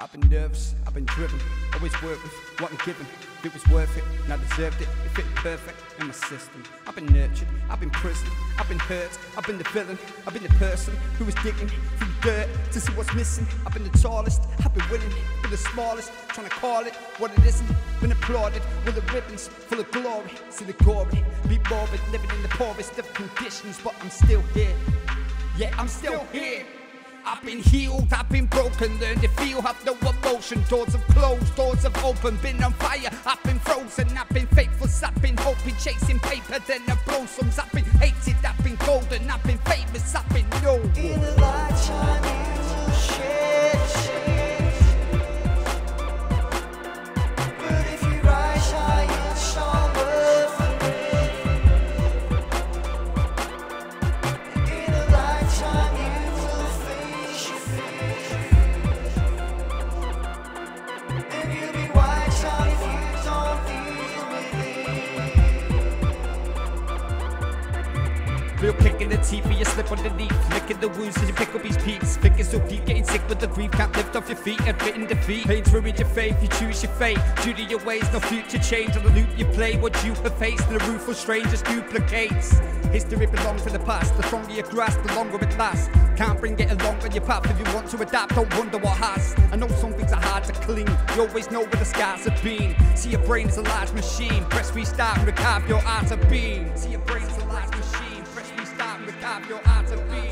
I've been nervous, I've been driven, always work with what I'm given. If it was worth it, and I deserved it, it fit perfect in my system. I've been nurtured, I've been prisoned, I've been hurt, I've been the villain, I've been the person who was digging through dirt to see what's missing. I've been the tallest, I've been winning, been the smallest, trying to call it what it isn't. Been applauded with the ribbons full of glory, see the glory, be morbid, living in the poorest of conditions, but I'm still here. Yeah, I'm still here. I've been healed, I've been broken, learned to feel, have no emotion. Doors have closed, doors have opened, been on fire, I've been frozen, I've been faithful, I've been hoping, chasing paper, then I've blossoms, I've been hated, I've been golden, I've been famous, I've been known. In a lifetime you Real kick in the teeth for you slip underneath. Licking the wounds as you pick up these peaks. Thinking so deep, getting sick with the grief. Can't lift off your feet, admitting defeat. Pain's ruined your faith, you choose your fate. Due to your ways, no future change. On the loop you play, what you have faced. The ruthless strangers duplicates. History belongs to the past. The stronger you grasp, the longer it lasts. Can't bring it along on your path if you want to adapt. Don't wonder what has. I know some things are hard to clean. You always know where the scars have been. See your brain is a large machine. Press restart and recarve your art of being. See your brain is a large machine the cop your eyes are being